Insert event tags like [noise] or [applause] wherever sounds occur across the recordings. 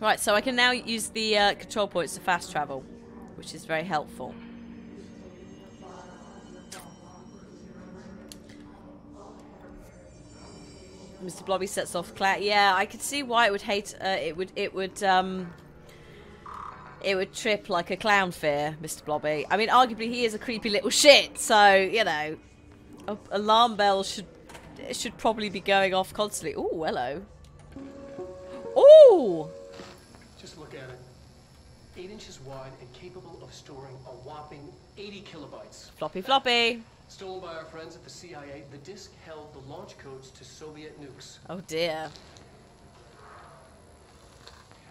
Right, so I can now use the uh, control points to fast travel, which is very helpful. Mr. Blobby sets off Claire. Yeah, I could see why it would hate. Uh, it would. It would. Um, it would trip like a clown fear, Mr. Blobby. I mean, arguably he is a creepy little shit. So you know, alarm bells should should probably be going off constantly. Oh, hello. Oh. 8 inches wide and capable of storing a whopping 80 kilobytes. Floppy floppy. Stolen by our friends at the CIA, the disk held the launch codes to Soviet nukes. Oh dear.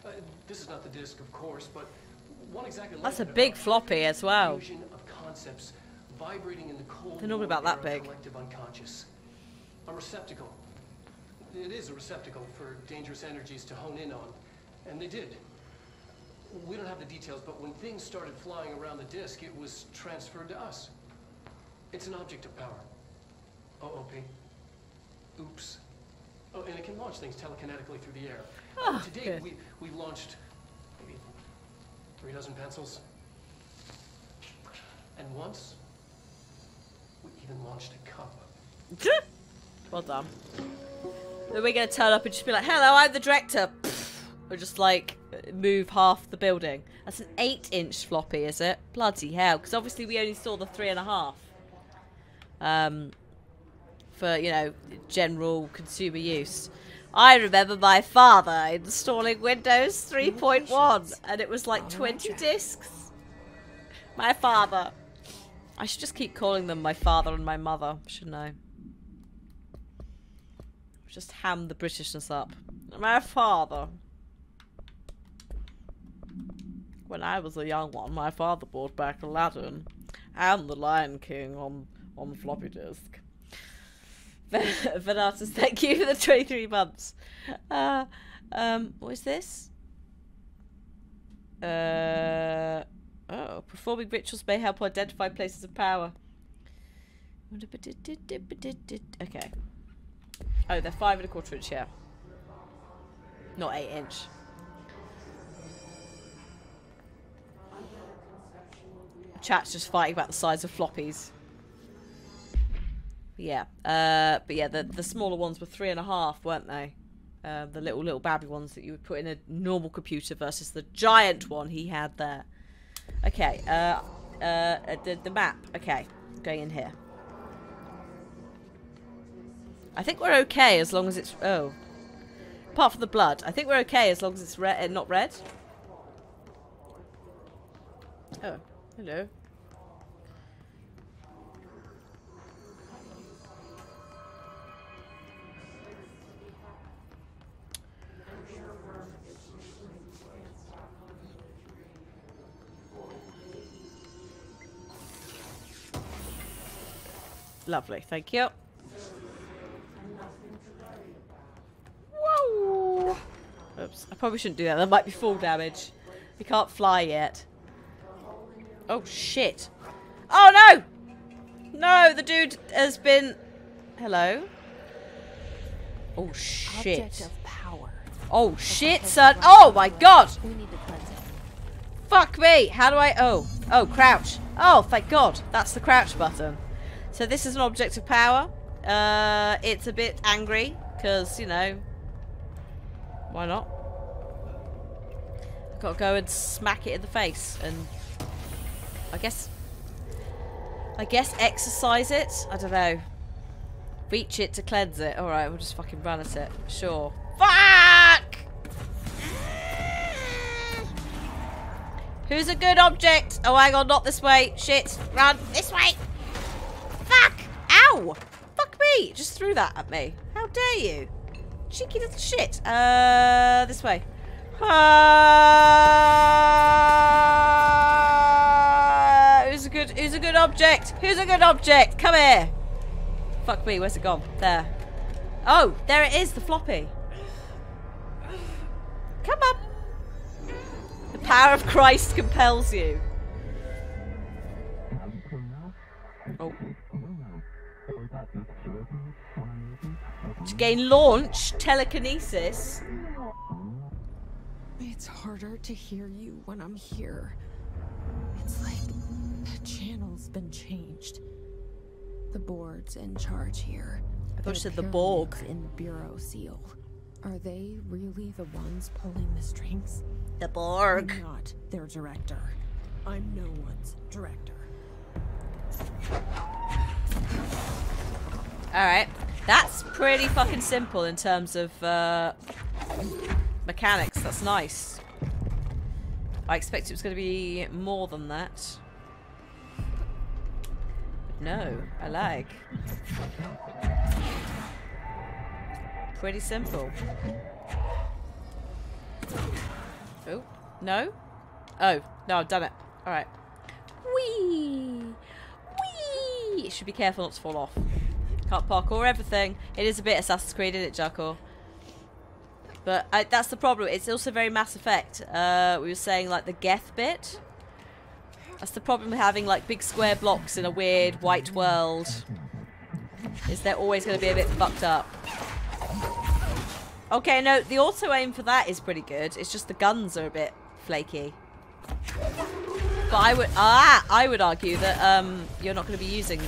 Uh, this is not the disk, of course, but one exactly That's a big floppy as well. They're not about that big. A receptacle. It is a receptacle for dangerous energies to hone in on, and they did. We don't have the details, but when things started flying around the disk, it was transferred to us. It's an object of power. OOP. Oops. Oh, and it can launch things telekinetically through the air. Oh, to date, we, we've launched maybe three dozen pencils. And once, we even launched a cup. [laughs] well done. Then we're going to turn up and just be like, hello, I'm the director. [laughs] Or just like move half the building. That's an eight inch floppy, is it? Bloody hell. Because obviously we only saw the three and a half. Um, for, you know, general consumer use. I remember my father installing Windows 3.1 and it was like 20 discs. My father. I should just keep calling them my father and my mother, shouldn't I? Just ham the Britishness up. My father. When I was a young one, my father brought back Aladdin and The Lion King on, on floppy disk. [laughs] Venatus, [laughs] thank you for the 23 months. Uh, um, what is this? Uh, oh, performing rituals may help identify places of power. Okay. Oh, they're five and a quarter inch, yeah. Not eight inch. Chat's just fighting about the size of floppies. Yeah. Uh, but yeah, the, the smaller ones were three and a half, weren't they? Uh, the little, little babby ones that you would put in a normal computer versus the giant one he had there. Okay. Uh, uh, the, the map. Okay. Going in here. I think we're okay as long as it's... Oh. Apart from the blood. I think we're okay as long as it's red, uh, not red. Oh, hello. Lovely, thank you. Whoa! Oops, I probably shouldn't do that. That might be full damage. He can't fly yet. Oh, shit. Oh, no! No, the dude has been... Hello? Oh, shit. Of power. Oh, shit, son. Oh, my God! We need to cleanse it. Fuck me! How do I... Oh. Oh, crouch. Oh, thank God. That's the crouch button. So this is an object of power. Uh, it's a bit angry, because, you know... Why not? I've got to go and smack it in the face, and... I guess... I guess exercise it? I don't know. Reach it to cleanse it. Alright, we'll just fucking run at it. Sure. Fuck! Who's a good object? Oh, hang on, not this way. Shit. Run. This way. Fuck. Ow. Fuck me. Just threw that at me. How dare you? Cheeky little shit. Uh, this way. Uh, who's a good, who's a good object? Who's a good object? Come here. Fuck me, where's it gone? There. Oh, there it is, the floppy. Come up. The power of Christ compels you. To gain launch, telekinesis. It's harder to hear you when I'm here. It's like the channel's been changed. The board's in charge here. I thought you said the Borg. in the bureau seal. Are they really the ones pulling the strings? The Borg. I'm not their director. I'm no one's director. Alright. That's pretty fucking simple in terms of uh, mechanics. That's nice. I expected it was going to be more than that. But no, I like. Pretty simple. Oh, no? Oh, no, I've done it. Alright. Whee! Whee! Should be careful not to fall off. Can't parkour everything. It is a bit Assassin's Creed, isn't it, Jackal? But uh, that's the problem. It's also very Mass Effect. Uh, we were saying, like, the Geth bit. That's the problem with having, like, big square blocks in a weird white world. Is they're always going to be a bit fucked up. Okay, no, the auto-aim for that is pretty good. It's just the guns are a bit flaky. But I would ah I would argue that um you're not going to be using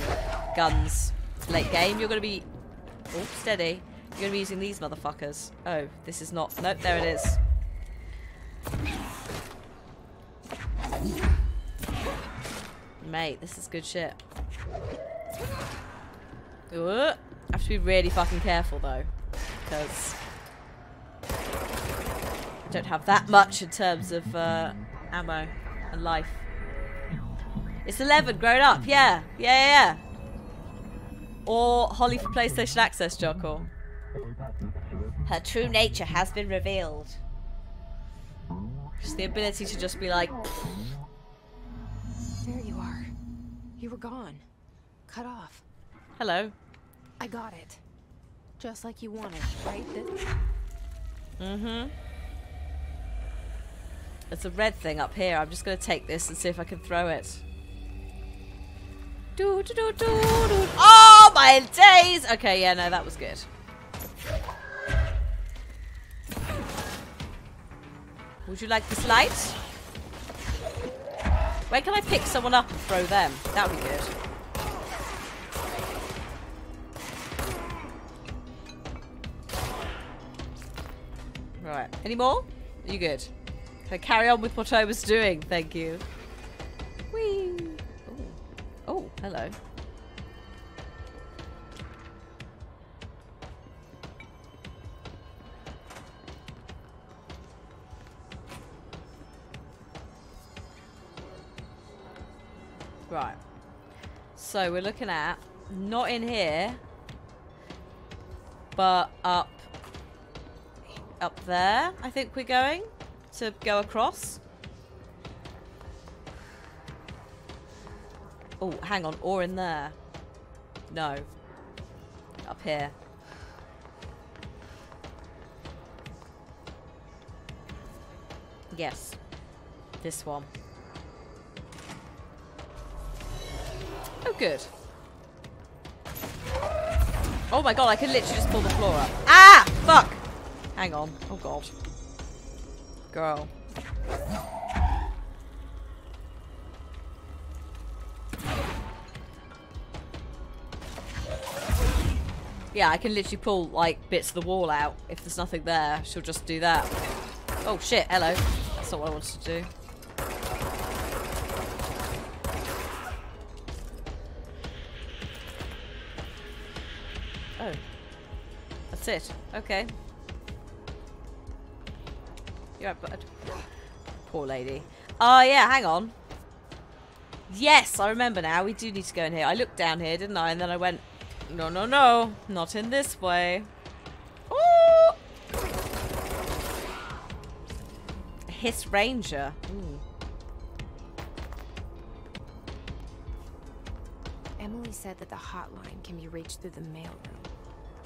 guns late game. You're going to be oh steady. You're going to be using these motherfuckers. Oh, this is not. Nope, there it is. Mate, this is good shit. Ooh, I have to be really fucking careful though, because I don't have that much in terms of uh, ammo and life. It's 11, grown up, yeah. Yeah, yeah, yeah. Or Holly for PlayStation Access, Jocko. Her true nature has been revealed. Just the ability to just be like, There you are. You were gone. Cut off. hello. I got it. Just like you wanted, right? This Mm-hmm. There's a red thing up here. I'm just going to take this and see if I can throw it. Do, do, do, do, do. Oh, my days! Okay, yeah, no, that was good. Would you like this light? Where can I pick someone up and throw them? That would be good. Right. Any more? You good? I carry on with what I was doing? Thank you. Whee! Oh, hello. Right. So we're looking at not in here, but up up there, I think we're going to go across. Oh, hang on, or in there. No. Up here. Yes. This one. Oh, good. Oh my god, I can literally just pull the floor up. Ah! Fuck! Hang on. Oh god. Girl. Yeah, I can literally pull, like, bits of the wall out. If there's nothing there, she'll just do that. Oh, shit. Hello. That's not what I wanted to do. Oh. That's it. Okay. You're right, bud. Poor lady. Oh, yeah, hang on. Yes, I remember now. We do need to go in here. I looked down here, didn't I? And then I went, no, no, no. Not in this way. Ooh! Hiss Ranger. Ooh. Emily said that the hotline can be reached through the mailroom.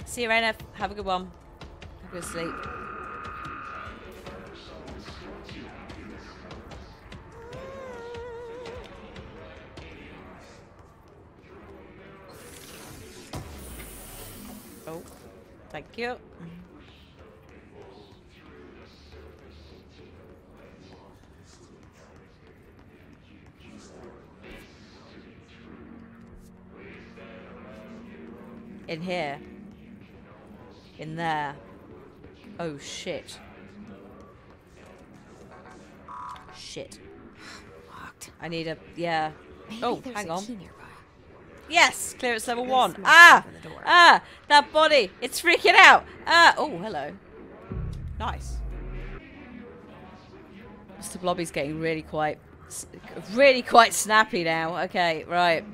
See you, Raina. Have a good one. Have a good sleep. Shit. Shit. Locked. I need a yeah. Maybe oh, hang on. Yes, clearance level one. Ah, open the door. ah, that body, it's freaking out. Ah, oh, hello. Nice. Mr. Blobby's getting really quite, really quite snappy now. Okay, right.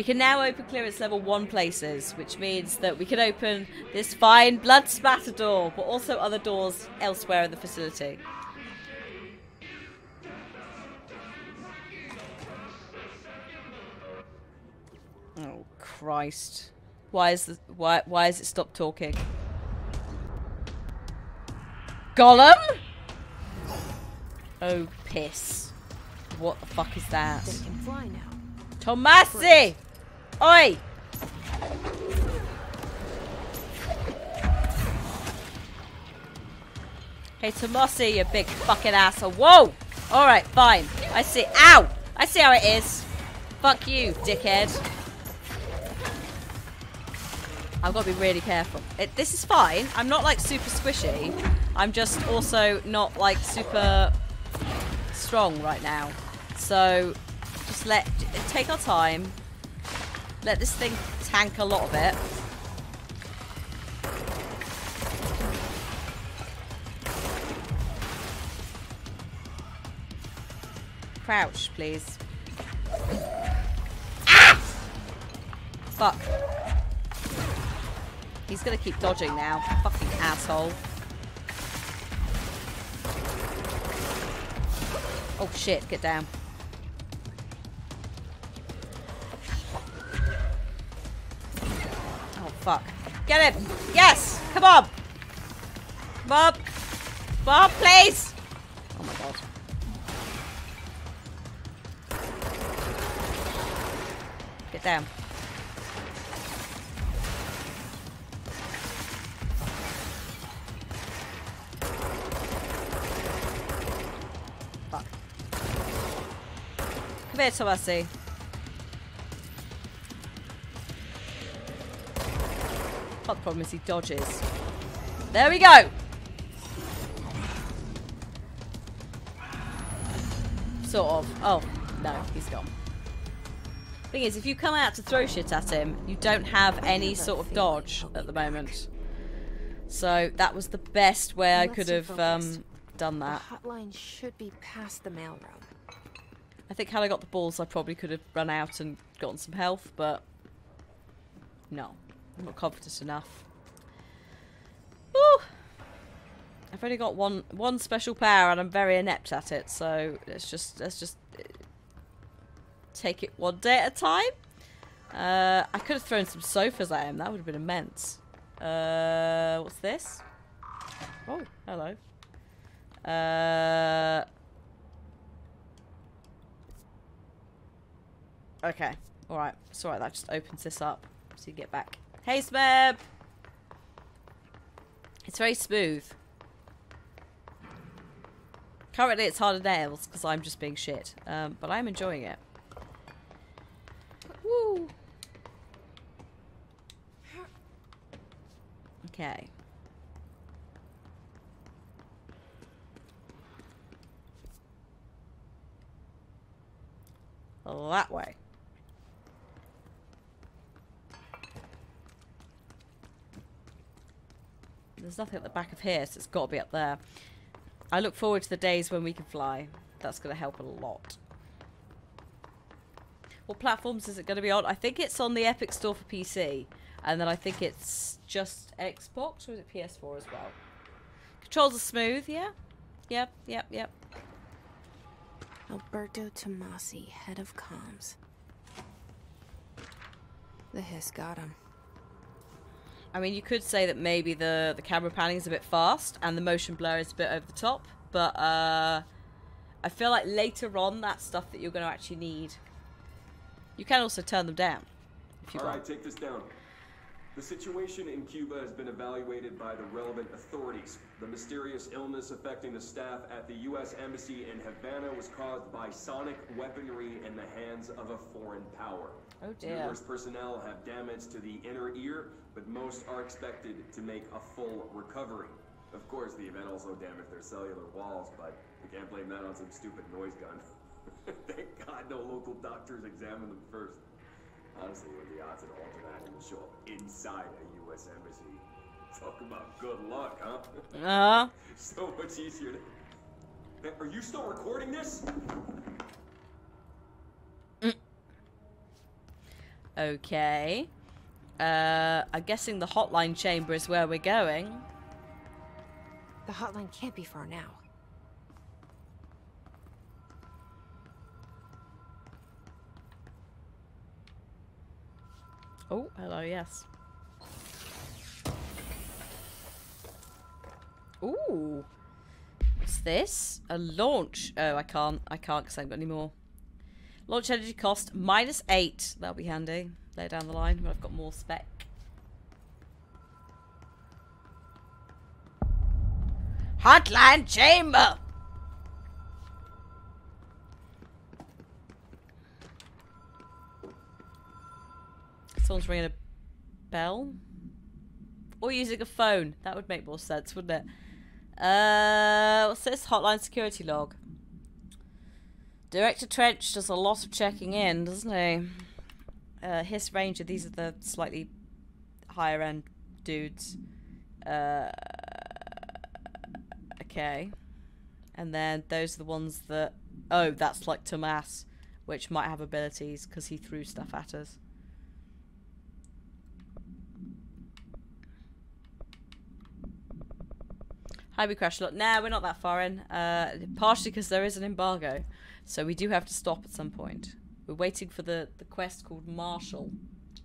We can now open clearance level one places, which means that we can open this fine blood spatter door, but also other doors elsewhere in the facility. Oh Christ! Why is the why why has it stopped talking? Gollum? Oh piss! What the fuck is that? They can fly now. Tomasi! Oi! Hey Tomasi, you big fucking asshole. Whoa! Alright, fine. I see. Ow! I see how it is. Fuck you, dickhead. I've got to be really careful. It, this is fine. I'm not like super squishy. I'm just also not like super strong right now. So just let take our time. Let this thing tank a lot of it. Crouch, please. Ah! Fuck. He's gonna keep dodging now. Fucking asshole. Oh shit, get down. Fuck. Get him! Yes! Come on! Bob. on, please! Oh my god. Get down. Fuck. Come here, Tomasi. Of the problem is he dodges. There we go! Sort of. Oh, no, he's gone. Thing is, if you come out to throw shit at him, you don't have any sort of dodge at the moment. So that was the best way I could have um, done The that. hotline should be past the mailroom. I think had I got the balls, I probably could have run out and gotten some health, but no, I'm not confident enough. Woo! I've only got one one special power, and I'm very inept at it. So let's just let's just uh, take it one day at a time. Uh, I could have thrown some sofas at him. That would have been immense. Uh, what's this? Oh, hello. Uh. Okay. Alright. It's alright. That just opens this up. So you get back. Hey, Smeb! It's very smooth. Currently, it's harder nails because I'm just being shit. Um, but I'm enjoying it. Woo! Okay. That way. There's nothing at the back of here, so it's got to be up there. I look forward to the days when we can fly. That's going to help a lot. What platforms is it going to be on? I think it's on the Epic Store for PC. And then I think it's just Xbox, or is it PS4 as well? Controls are smooth, yeah? Yep, yep, yep. Alberto Tomasi, head of comms. The hiss got him. I mean, you could say that maybe the the camera panning is a bit fast and the motion blur is a bit over the top, but uh, I feel like later on that's stuff that you're going to actually need. You can also turn them down if you All want. right, take this down. The situation in Cuba has been evaluated by the relevant authorities. The mysterious illness affecting the staff at the U.S. Embassy in Havana was caused by sonic weaponry in the hands of a foreign power. Oh dear. Numerous personnel have damage to the inner ear, but most are expected to make a full recovery. Of course, the event also damaged their cellular walls, but we can't blame that on some stupid noise gun. [laughs] Thank God no local doctors examined them first. Honestly, what are the odds that Alter Adam will show up inside a U.S. embassy? Talk about good luck, huh? Uh, [laughs] so much easier to... Are you still recording this? Okay. Uh, I'm guessing the hotline chamber is where we're going. The hotline can't be far now. Oh, hello, yes. Ooh. What's this? A launch. Oh, I can't. I can't because I haven't got any more. Launch energy cost minus eight. That'll be handy. Later down the line when I've got more spec. Hotline chamber! Someone's ringing a bell. Or using a phone. That would make more sense, wouldn't it? Uh, what's this? Hotline security log. Director Trench does a lot of checking in, doesn't he? Uh, Ranger, these are the slightly higher end dudes. Uh, okay. And then those are the ones that. Oh, that's like Tomas, which might have abilities because he threw stuff at us. Highway crash lot. Nah, we're not that far in. Uh, partially because there is an embargo, so we do have to stop at some point. We're waiting for the the quest called Marshall,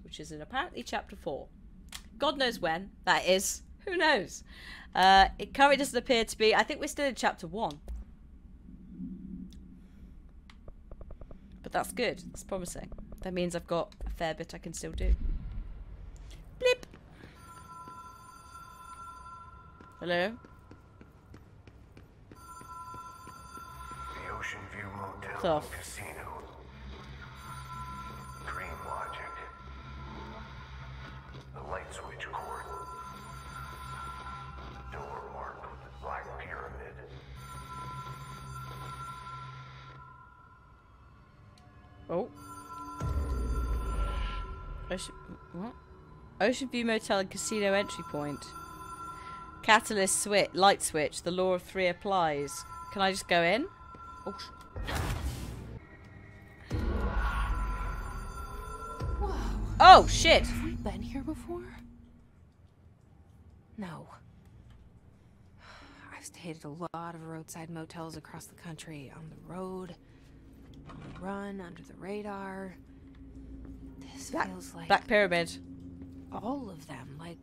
which is in apparently chapter four. God knows when that is. Who knows? Uh, it currently doesn't appear to be. I think we're still in chapter one. But that's good. That's promising. That means I've got a fair bit I can still do. Blip. Hello? The Ocean View Motel Tough. and Casino. Dream Logic. The light switch cord. Door marked with the Black Pyramid. Oh. Ocean, what? Ocean View Motel and Casino entry point. Catalyst switch, light switch. The law of three applies. Can I just go in? Oh, sh- Whoa. oh shit! Have we been here before? No. I've stayed at a lot of roadside motels across the country, on the road, on the run, under the radar. This Black, feels like Black Pyramid. all of them, like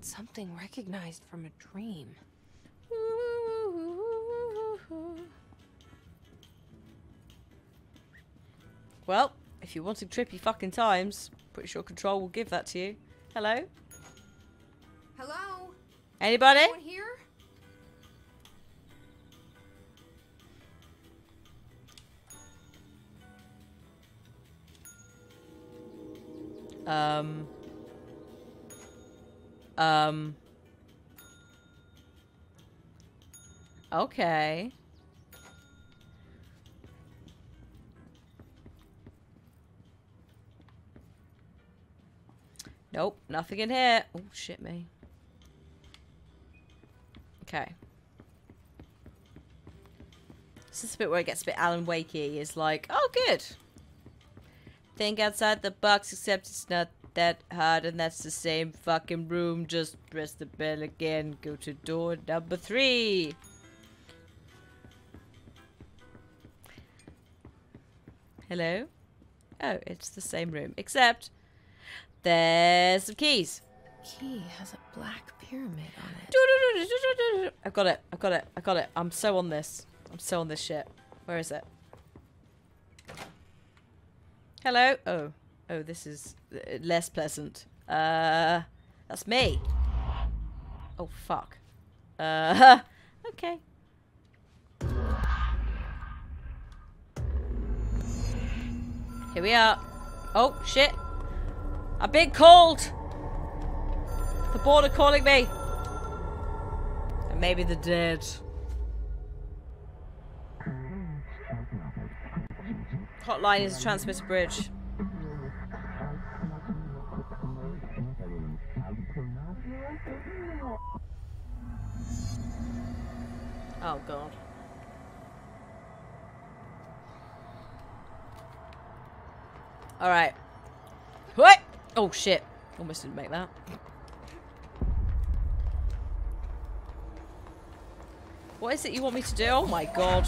something recognized from a dream. Well, if you're wanting trippy fucking times, pretty sure Control will give that to you. Hello? Hello? Anybody? Anyone here? Um. Um. Okay. Nope, nothing in here. Oh, shit me. Okay. This is the bit where it gets a bit Alan Wakey. Is like, oh, good. Think outside the box, except it's not that hard, and that's the same fucking room. Just press the bell again. Go to door number three. Hello? Oh, it's the same room, except there's some keys. Key has a black pyramid on it. I've got it. I've got it. I've got it. I'm so on this. I'm so on this shit. Where is it? Hello? Oh. Oh, this is uh, less pleasant. Uh, that's me. Oh, fuck. Uh, [laughs] okay. Here we are. Oh, shit. I'm being called. The board are calling me. And maybe the dead. Hotline is a transmitter bridge. Oh god. Alright. What? Oh shit. Almost didn't make that. What is it you want me to do? Oh my god.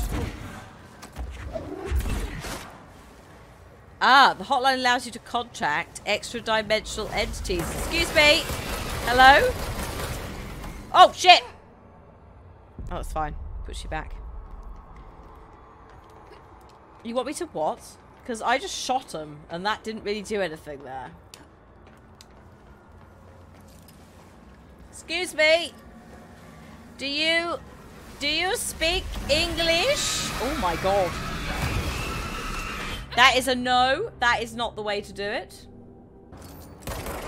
Ah, the hotline allows you to contact extra-dimensional entities. Excuse me. Hello? Oh, shit. Oh, it's fine. Push you back. You want me to what? Because I just shot him, and that didn't really do anything there. Excuse me. Do you... Do you speak English? Oh my god. That is a no. That is not the way to do it.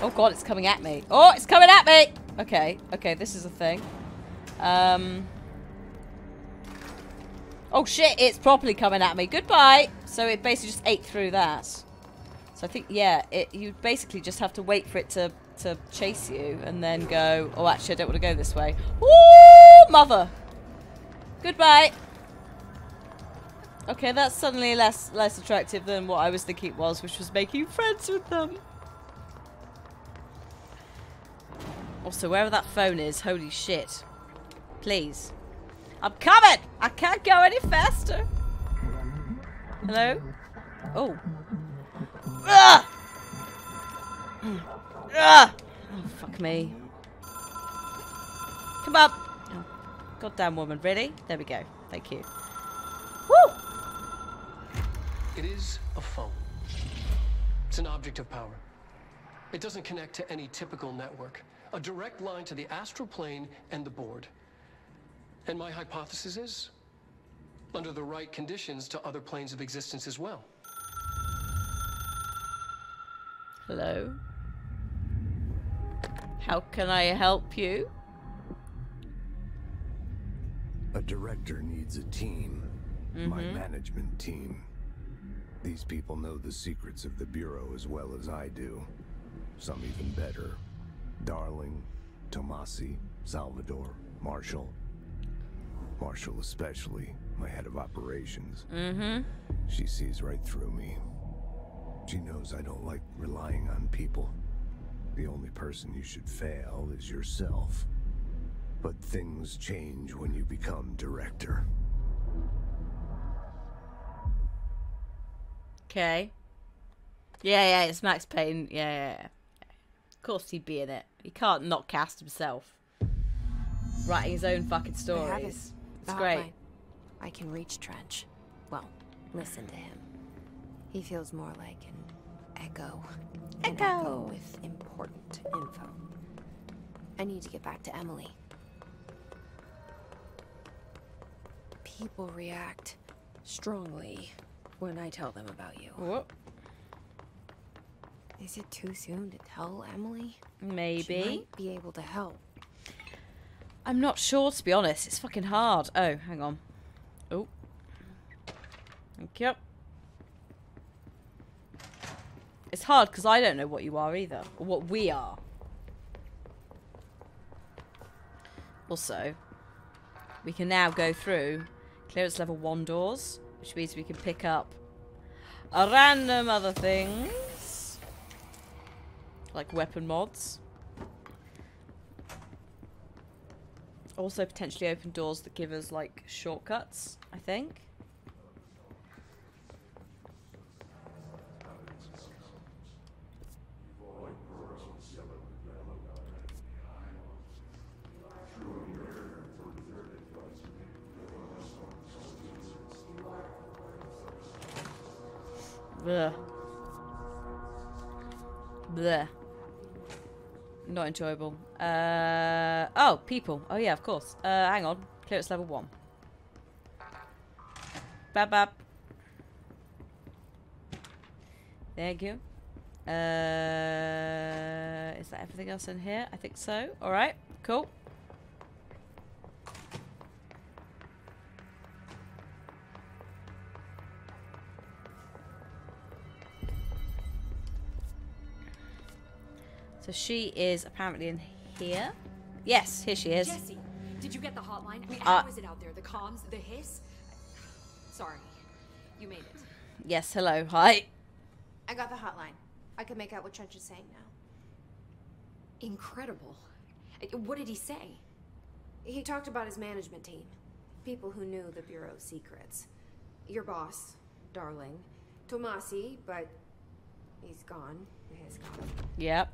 Oh god, it's coming at me. Oh, it's coming at me! Okay, okay, this is a thing. Um... Oh shit, it's properly coming at me. Goodbye! So it basically just ate through that. So I think, yeah, it, you basically just have to wait for it to, to chase you and then go, oh actually I don't want to go this way. Woo! Mother! Goodbye! Okay, that's suddenly less less attractive than what I was thinking it was, which was making friends with them. Also, wherever that phone is, holy shit. Please. I'm coming! I can't go any faster. Hello? Oh. Ugh! Ugh! Oh, fuck me. Come up! Oh, goddamn woman, ready? There we go. Thank you. Woo! It is a phone. It's an object of power. It doesn't connect to any typical network. A direct line to the astral plane and the board. And my hypothesis is, under the right conditions, to other planes of existence as well. Hello? How can I help you? A director needs a team. My management team. These people know the secrets of the Bureau as well as I do. Some even better. Darling, Tomasi, Salvador, Marshall. Marshall especially, my head of operations. Mm-hmm. She sees right through me. She knows I don't like relying on people. The only person you should fail is yourself. But things change when you become director. Okay. Yeah, yeah, it's Max Payne. Yeah, yeah, yeah. Of course he'd be in it. He can't not cast himself. Writing his own fucking stories. It's oh, hotline. great. I can reach Trench. Well, listen to him. He feels more like an echo. Echo. echo with important info. I need to get back to Emily. People react strongly when I tell them about you. What? Is it too soon to tell Emily? She Maybe. might be able to help. I'm not sure, to be honest. It's fucking hard. Oh, hang on. Oh. Thank you. It's hard because I don't know what you are either. Or what we are. Also, we can now go through clearance level 1 doors, which means we can pick up a random other things. Like weapon mods. Also potentially open doors that give us like shortcuts, I think. Bleh. Bleh. Not enjoyable. Uh, oh, people. Oh yeah, of course. Uh, hang on. Clearance level one. Bab bab. Thank you. Uh, is that everything else in here? I think so. All right. Cool. So she is apparently in here. Yes, here she is. Jesse, did you get the hotline? I mean, Uh, how is it out there? The comms, the hiss? Sorry, you made it. Yes, hello. Hi. I got the hotline. I can make out what Trench is saying now. Incredible. Uh, What did he say? He talked about his management team. People who knew the Bureau's secrets. Your boss, Darling. Tomasi, but he's gone. He's gone. Yep.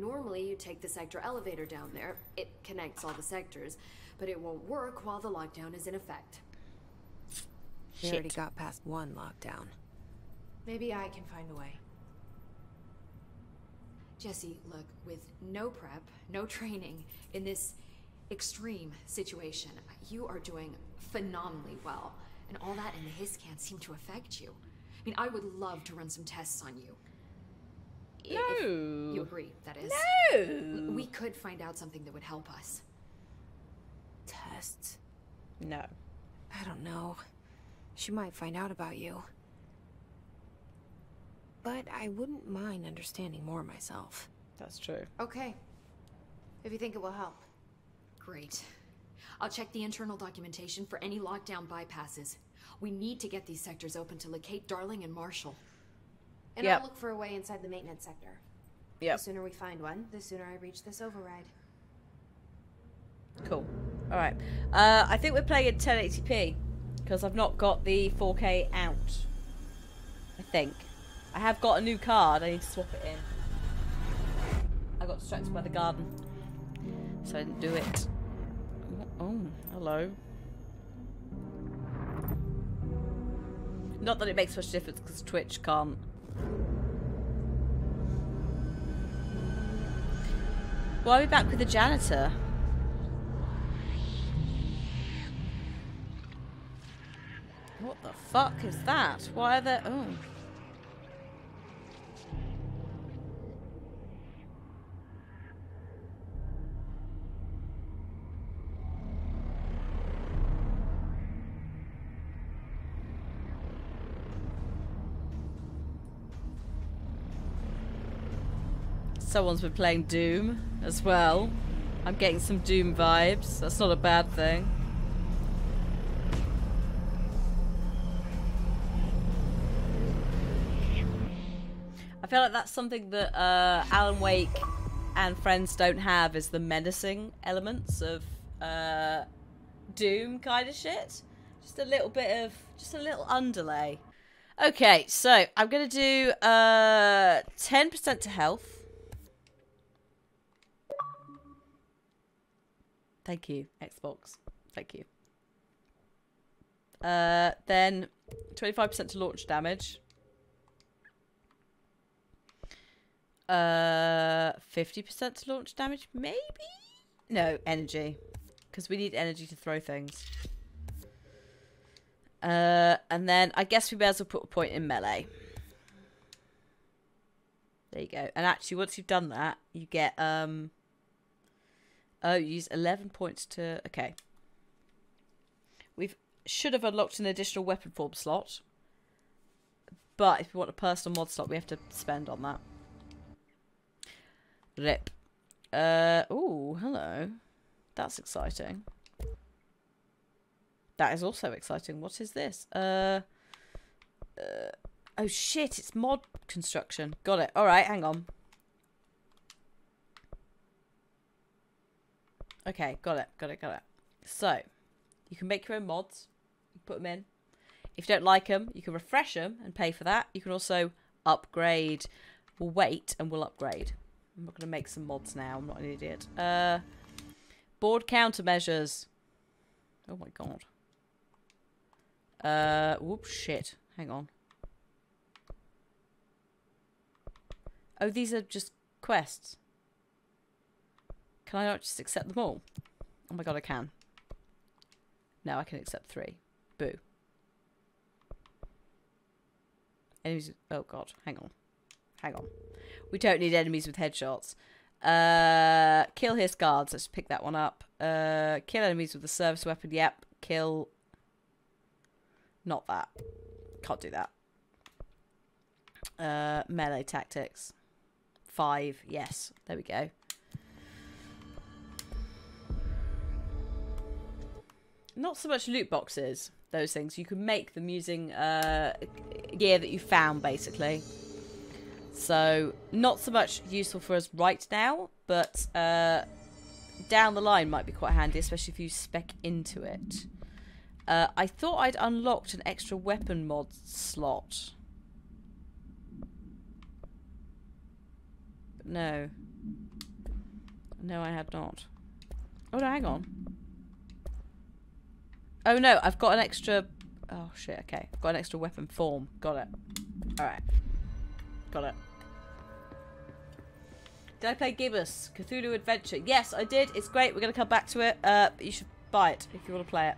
Normally, you take the sector elevator down there. It connects all the sectors, but it won't work while the lockdown is in effect. We already got past one lockdown. Maybe I can find a way. Jesse, look, with no prep, no training in this extreme situation, you are doing phenomenally well. And all that in the hiss can't seem to affect you. I mean, I would love to run some tests on you. I- if No. you agree, that is. No. We could find out something that would help us. Tests. No. I don't know. She might find out about you. But I wouldn't mind understanding more myself. That's true. Okay. If you think it will help. Great. I'll check the internal documentation for any lockdown bypasses. We need to get these sectors open to locate Darling and Marshall. And Yep. I'll look for a way inside the maintenance sector. Yep. The sooner we find one, the sooner I reach this override. Cool. All right. Uh, I think we're playing in 1080p because I've not got the 4K out. I think. I have got a new card. I need to swap it in. I got distracted by the garden, so I didn't do it. Oh, oh, hello. Not that it makes much difference because Twitch can't. Well, I'll be back with the janitor. What the fuck is that? Why are there... Oh. Someone's been playing Doom as well. I'm getting some Doom vibes. That's not a bad thing. I feel like that's something that uh, Alan Wake and friends don't have is the menacing elements of uh, Doom kind of shit. Just a little bit of, just a little underlay. Okay, so I'm gonna do uh 10% to health. Thank you, Xbox. Thank you. Uh, then 25% to launch damage. Uh, 50% to launch damage, maybe? No, energy. Because we need energy to throw things. Uh, and then I guess we may as well put a point in melee. There you go. And actually, once you've done that, you get um. Oh, use eleven points to. Okay. We've should have unlocked an additional weapon form slot, but if we want a personal mod slot, we have to spend on that. Rip. Uh. Oh, hello. That's exciting. That is also exciting. What is this? Uh, uh, oh shit, it's mod construction. Got it. All right, hang on. Okay, got it, got it, got it. So, you can make your own mods, put them in. If you don't like them, you can refresh them and pay for that. You can also upgrade. We'll wait and we'll upgrade. I'm not going to make some mods now. I'm not an idiot. Uh, board countermeasures. Oh my god. Uh, whoops, shit. Hang on. Oh, these are just quests. Can I not just accept them all? Oh my god, I can. No, I can accept three. Boo. Enemies. Oh god, hang on. Hang on. We don't need enemies with headshots. Uh, kill his guards. Let's pick that one up. Uh, kill enemies with a service weapon. Yep. Kill. Not that. Can't do that. Uh, melee tactics. Five. Yes. There we go. Not so much loot boxes. Those things. You can make them using uh, gear that you found, basically. So, not so much useful for us right now, but uh, down the line might be quite handy, especially if you spec into it. Uh, I thought I'd unlocked an extra weapon mod slot. But no. No, I had not. Oh, no, hang on. Oh, no, I've got an extra... Oh, shit, okay. I've got an extra weapon form. Got it. Alright. Got it. Did I play Gibbous? Cthulhu Adventure? Yes, I did. It's great. We're going to come back to it. Uh, you should buy it if you want to play it.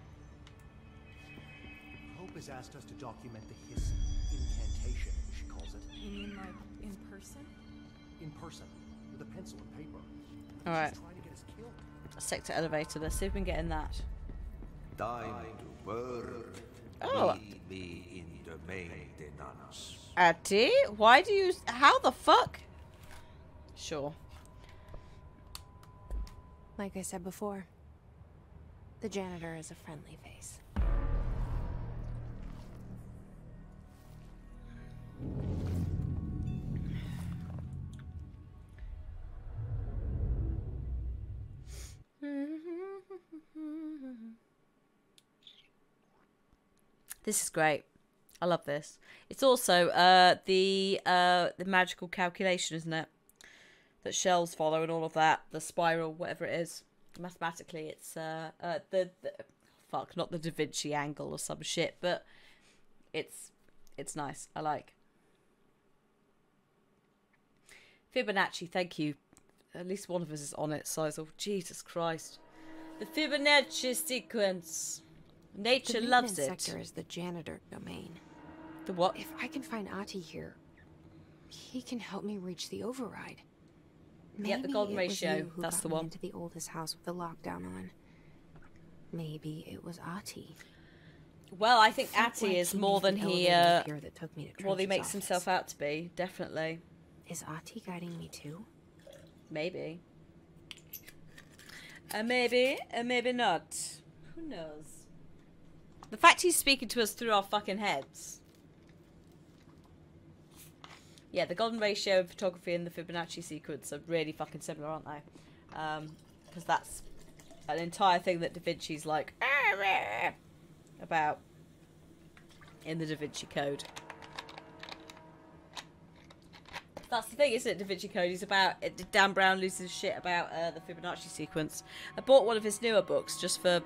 Hope has asked us to document the hiss incantation, she calls it. You mean like in person? In person, with a pencil and paper. Alright. She's trying to get us killed. Sector elevator. Let's see if we can get in that. Time to work. Oh. Meet me in the maintenance. Ahti? Why do you... How the fuck? Sure. Like I said before, the janitor is a friendly face. [laughs] This is great. I love this. It's also uh, the uh, the magical calculation, isn't it? That shells follow and all of that. The spiral, whatever it is. Mathematically, it's uh, uh, the, the fuck, not the Da Vinci angle or some shit, but it's it's nice. I like. Fibonacci, thank you. At least one of us is on it, oh, Jesus Christ. The Fibonacci sequence. Nature the loves it. sector is the janitor domain. The what? If I can find Ahti here, he can help me reach the override. Maybe Yeah, the golden ratio, got the one. Into the oldest house with the lockdown on. Maybe it was Ahti. Well, I think Ahti is more than he uh, here that took me to more than he makes office. himself out to be. Definitely, Is Ahti guiding me too? maybe, uh, maybe, uh, maybe not. Who knows? The fact he's speaking to us through our fucking heads. Yeah, the golden ratio of photography and the Fibonacci sequence are really fucking similar, aren't they? Because that's an entire thing that Da Vinci's like about in the Da Vinci Code. That's the thing, isn't it? Da Vinci Code. He's about Dan Brown loses shit about uh, the Fibonacci sequence. I bought one of his newer books just for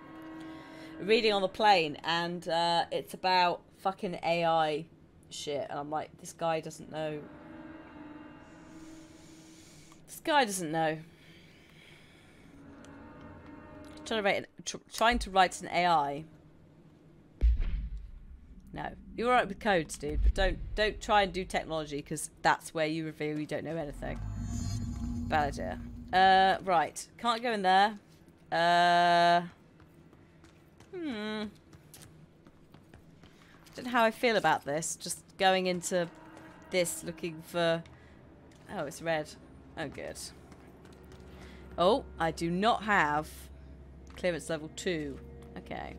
reading on the plane, and uh, it's about fucking AI shit. And I'm like, this guy doesn't know. This guy doesn't know. Trying to write, an, tr- trying to write an AI. No, you're alright with codes, dude, but don't don't try and do technology because that's where you reveal you don't know anything. Bad idea. Uh, right, can't go in there. Uh, hmm. Don't know how I feel about this. Just going into this looking for. Oh, it's red. Oh, good. Oh, I do not have clearance level two. Okay.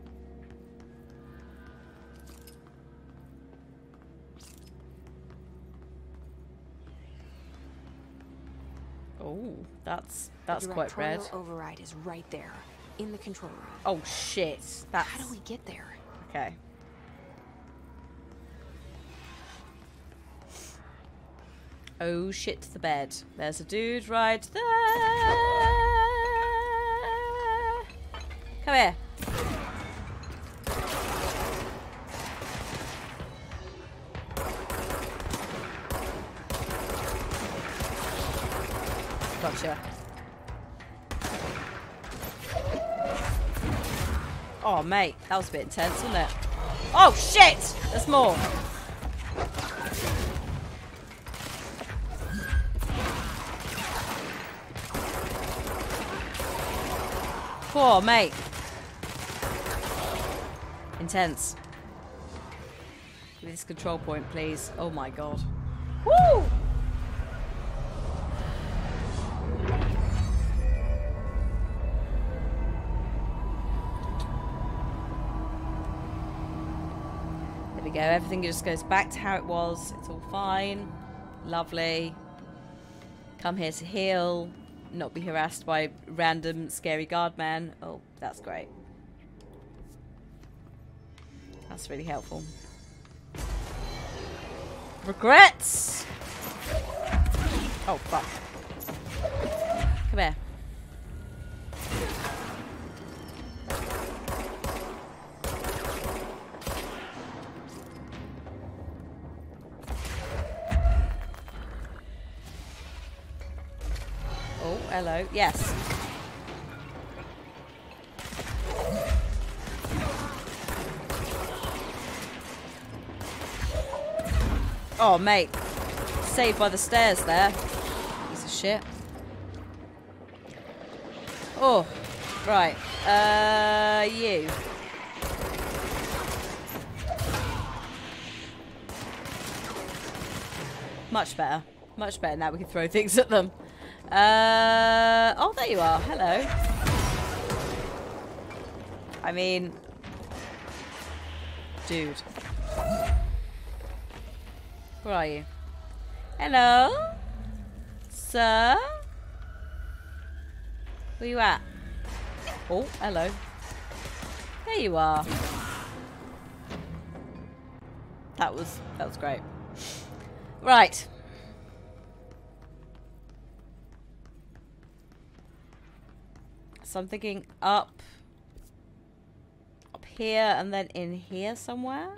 Oh, that's that's quite red. override is right there, in the control room. Oh shit. That's How do we get there? okay. Oh shit the bed. There's a dude right there. Come here. Oh, mate, that was a bit intense, wasn't it? Oh, shit! There's more. Poor mate. Intense. Give me this control point, please. Oh my god. Woo! Everything just goes back to how it was. It's all fine. Lovely. Come here to heal. Not be harassed by random scary guard man. Oh, that's great. That's really helpful. Regrets! Oh, fuck. Yes. Oh, mate. Saved by the stairs there. Piece of shit. Oh, right. Uh, you. Much better. Much better. Now we can throw things at them. Uh, oh, there you are. Hello. I mean, dude. Where are you? Hello? Sir? Where you at? Oh, hello. There you are. That was that was great. Right. So I'm thinking up up here and then in here somewhere.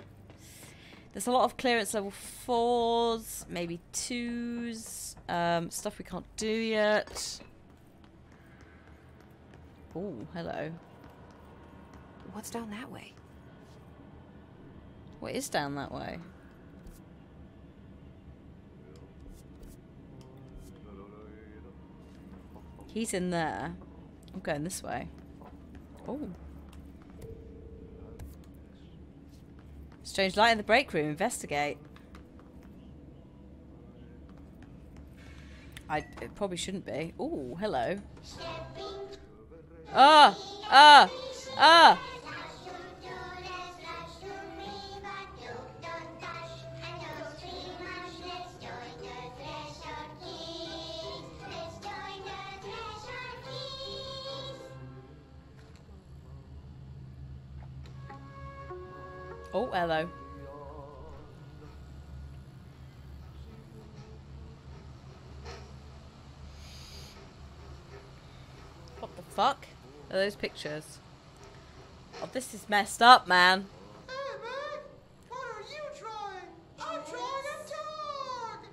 There's a lot of clearance level fours, maybe twos, um, stuff we can't do yet. Oh, hello. What's down that way? What is down that way? He's in there. I'm going this way. Oh. Strange light in the break room. Investigate. I it probably shouldn't be. Oh, hello. Ah! Ah! Ah! Oh, hello. What the fuck are those pictures? Oh, this is messed up, man. Hey, man! What are you trying? I'm trying to talk!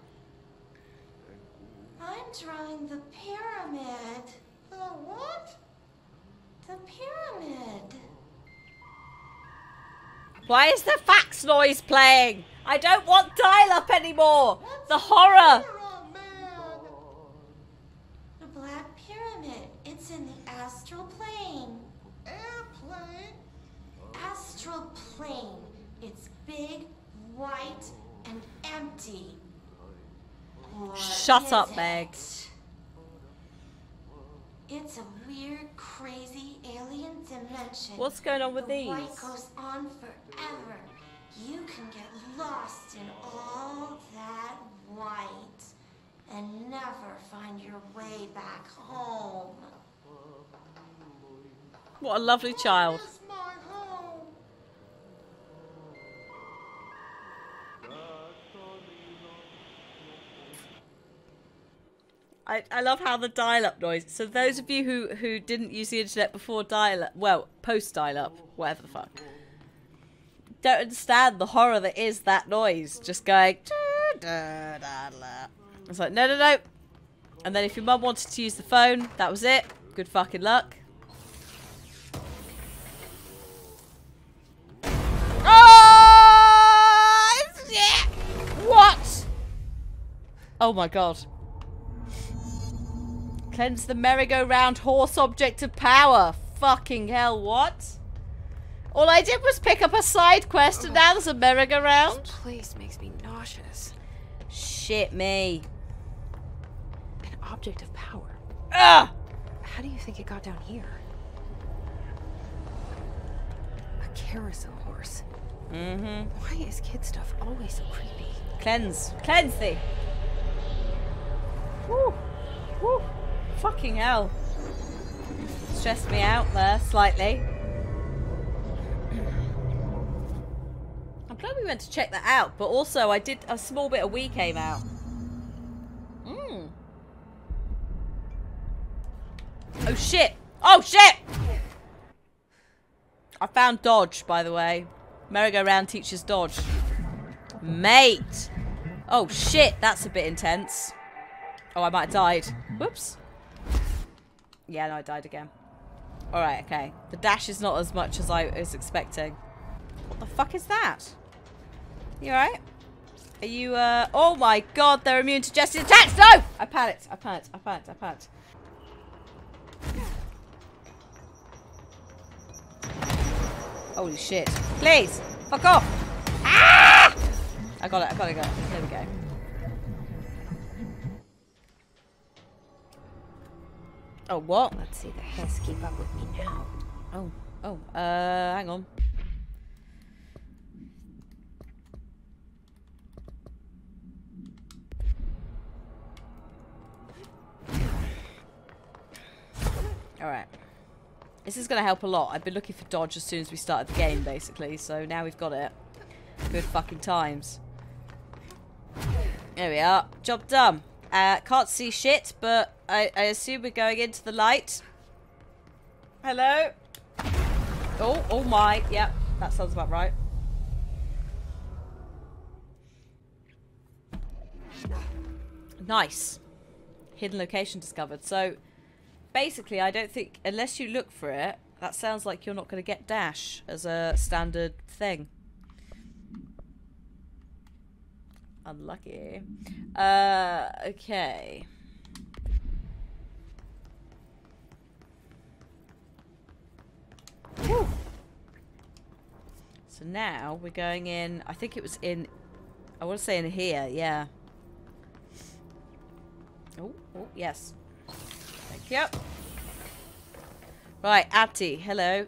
I'm drawing the pyramid. The what? The pyramid. Why is the fax noise playing? I don't want dial-up anymore. The horror. The Black Pyramid. It's in the astral plane. Airplane? Astral plane. It's big, white, and empty. What Shut up, it? Meg. It's a weird, crazy alien dimension. What's going on with the these? light goes on forever. You can get lost in all that white. and never find your way back home. What a lovely child. It's my home. I, I love how the dial-up noise. So those of you who who didn't use the internet before dial-up, well, post dial-up, whatever the fuck, don't understand the horror that is that noise. Just going. It's like no, no, no. And then if your mum wanted to use the phone, that was it. Good fucking luck. Oh! it's- What? Oh my god. Cleanse the merry-go-round horse object of power. Fucking hell, what? All I did was pick up a side quest and now there's a merry-go-round? This place makes me nauseous. Shit me. An object of power. Ugh! How do you think it got down here? A carousel horse. Mm-hmm. Why is kid stuff always so creepy? Cleanse. Cleanse thee. Woo. Woo. Fucking hell. Stressed me out there slightly. I'm glad we went to check that out, but also I did a small bit of Wii came out. Mm. Oh shit! Oh shit! I found dodge, by the way. Merry-go-round teaches dodge. Mate! Oh shit, that's a bit intense. Oh, I might have died. Whoops. Yeah, no, I died again. Alright, okay. The dash is not as much as I was expecting. What the fuck is that? You alright? Are you, uh... Oh my god, they're immune to Jesse's attacks! No! I panicked, I panicked, I panicked, I panicked. Holy shit. Please! Fuck off! Ah! I got it, I got it, I got it. There we go. Oh, what? Let's see the Hiss keep up with me now. Oh, oh, uh, hang on. Alright. This is going to help a lot. I've been looking for dodge as soon as we started the game, basically, so now we've got it. Good fucking times. There we are. Job done. Uh, can't see shit, but I, I assume we're going into the light. Hello? Oh, oh my. Yep, that sounds about right. Nice. Hidden location discovered. So, basically, I don't think, unless you look for it, that sounds like you're not going to get dash as a standard thing. Unlucky. Uh, okay. Whew. So now we're going in, I think it was in, I want to say in here, yeah. Oh, oh, yes. Thank you. Right, Ahti, hello.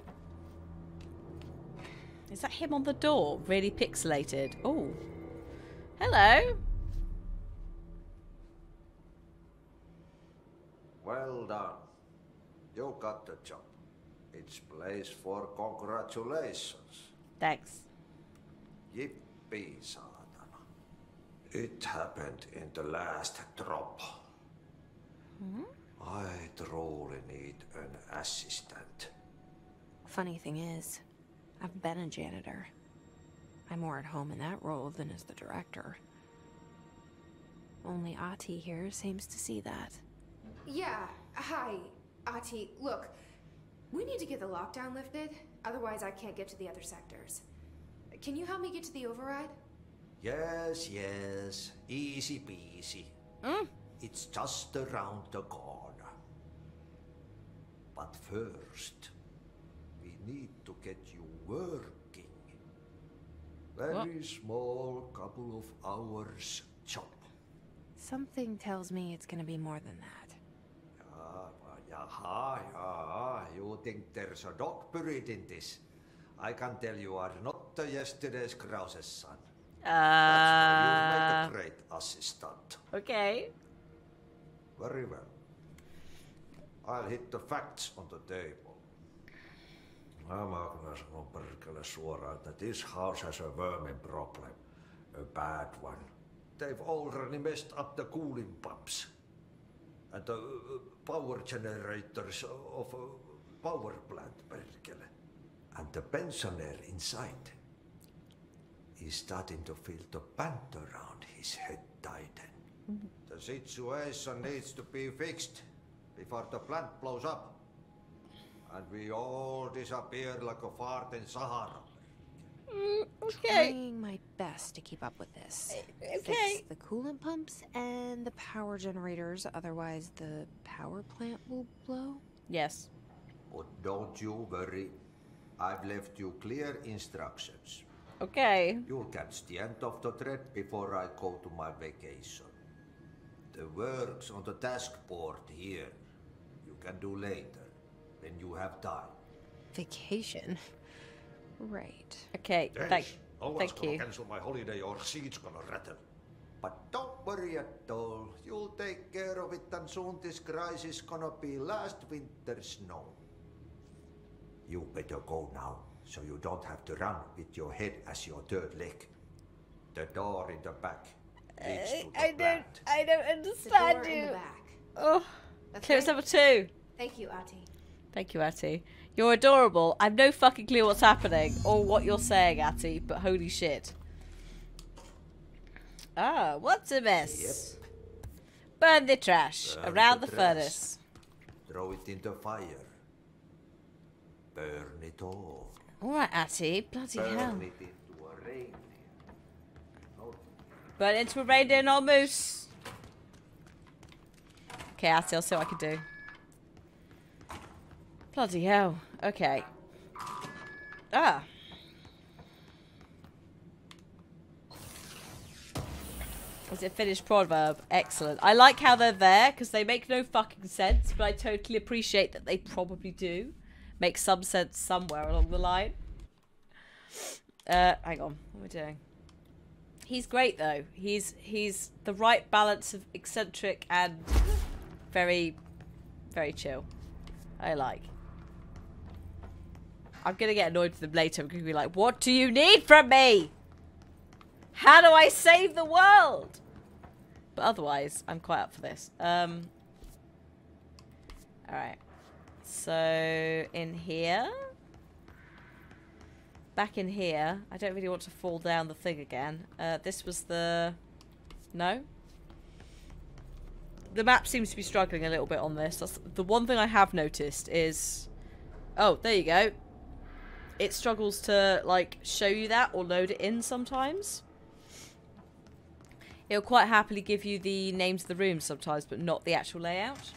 Is that him on the door? Really pixelated. Oh. Hello. Well done. You got the job. It's place for congratulations. Thanks. Yippee, saatana. It happened in the last drop. Hmm? I truly need an assistant. Funny thing is, I've been a janitor. I'm more at home in that role than as the director. Only Ahti here seems to see that. Yeah, hi, Ahti. Look, we need to get the lockdown lifted, otherwise I can't get to the other sectors. Can you help me get to the override? Yes, yes. Easy peasy. Mm. It's just around the corner. But first, we need to get you working. Very small, couple of hours job. Something tells me it's gonna be more than that. Ah, Jaha, jaha, you think there's a dog buried in this? I can tell you are not the yesterday's Krause's son. That's why you Uh, make a great assistant. okay. Very well. I'll hit the facts on the table. Kyllä sanon perkele suoraan, että this house has a vermin problem. A bad one. They've already messed up the cooling pumps. And the uh, power generators of a power plant, perkele. And the pensioner inside is starting to feel the band around his head tighten. The situation needs to be fixed before the plant blows up. And we all disappear like a fart in Sahara. Mm, I'm trying my best to keep up with this. Uh, okay. Fix the coolant pumps and the power generators, otherwise the power plant will blow. Yes. But don't you worry. I've left you clear instructions. Okay. You'll catch the end of the thread before I go to my vacation. The works on the task board here you can do later when you have time. Vacation. Right. Okay. Yes, Thank, oh, no one's thank gonna you. cancel my holiday or seat's gonna rattle. But don't worry at all. You'll take care of it and soon this crisis gonna be last winter's snow. You better go now, so you don't have to run with your head as your third leg. The door in the back leads to the I don't. I don't understand The understand door you. in the back. Oh. That's Clearance right. number two. Thank you, Ahti. Thank you, Ahti. You're adorable. I've no fucking clue what's happening or what you're saying, Ahti, but holy shit. Ah, what's a mess? Burn the trash Burn around the the, trash. furnace. Throw it into the fire. Burn it all. Alright, Ahti. Bloody hell. Burn it into a rain. Burn into a reindeer, not moose. Okay, Ahti, I'll see what I can do. Bloody hell. Okay. Ah. Is it finished proverb? Excellent. I like how they're there because they make no fucking sense, but I totally appreciate that they probably do make some sense somewhere along the line. Uh, hang on. What are we doing? He's great though. He's he's the right balance of eccentric and very, very chill. I like. I'm gonna get annoyed with them later. I'm gonna be like, "What do you need from me? How do I save the world?" But otherwise, I'm quite up for this. Um. All right. So in here, back in here, I don't really want to fall down the thing again. Uh, this was the no. The map seems to be struggling a little bit on this. That's the one thing I have noticed is, oh, there you go. It struggles to like show you that or load it in sometimes. It'll quite happily give you the names of the rooms sometimes, but not the actual layout.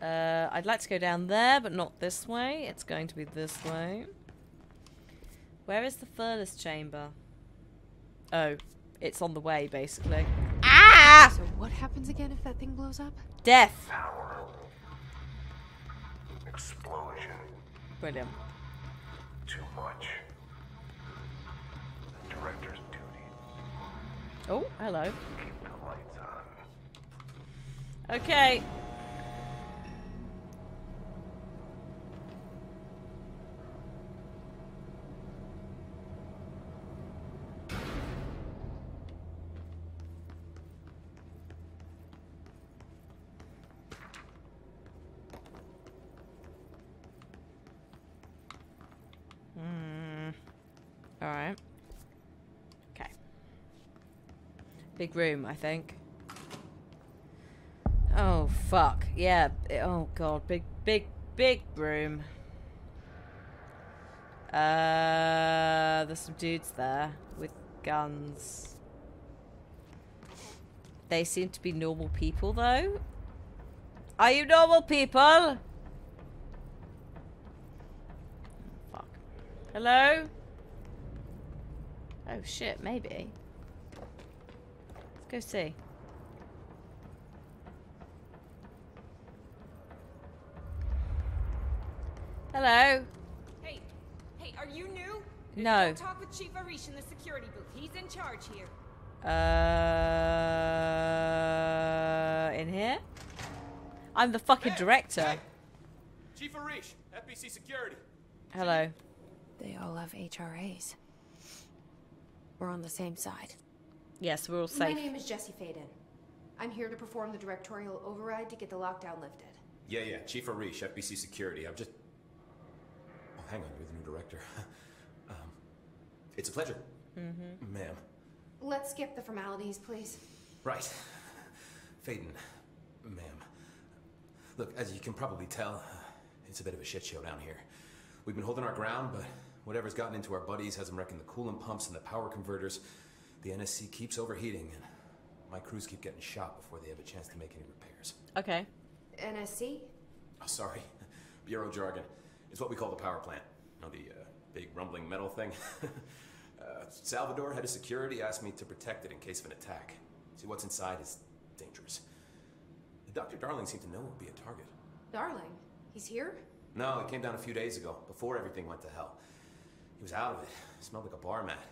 Uh, I'd like to go down there, but not this way. It's going to be this way. Where is the furnace chamber? Oh, it's on the way, basically. Ah! So what happens again if that thing blows up? Death. Power. Explosion. Brilliant. Too much. The director's duty. Oh, hello. Keep the lights on. Okay. Hmm. All right. Okay. Big room, I think. Oh fuck. Yeah. Oh god. Big big big room. Uh there's some dudes there with guns. They seem to be normal people though. Are you normal people? Fuck. Hello? Oh shit, maybe. Let's go see. Hello? Hey, hey, are you new? No. Go talk with Chief Arish in the security booth. He's in charge here. Uh, in here? I'm the fucking director. Chief Arish, FBC Security. Hello. They all have HRAs. We're on the same side. Yes, we're all safe. My name is Jesse Faden. I'm here to perform the directorial override to get the lockdown lifted. Yeah, yeah, Chief Arish, FBC Security. I'm just. Oh, hang on, you're the new director. [laughs] um, it's a pleasure, Mm-hmm. ma'am. Let's skip the formalities, please. Right. Faden, ma'am. Look, as you can probably tell, it's a bit of a shit show down here. We've been holding our ground, but whatever's gotten into our buddies has them wrecking the coolant pumps and the power converters. The NSC keeps overheating, and my crews keep getting shot before they have a chance to make any repairs. Okay. NSC? Oh, sorry. [laughs] Bureau jargon. It's what we call the power plant. You know, the uh, big rumbling metal thing. [laughs] uh, Salvador, head of security, asked me to protect it in case of an attack. See, what's inside is dangerous. Dr. Darling seemed to know it would be a target. Darling, he's here? No, he came down a few days ago, before everything went to hell. He was out of it. Smelled like a bar mat.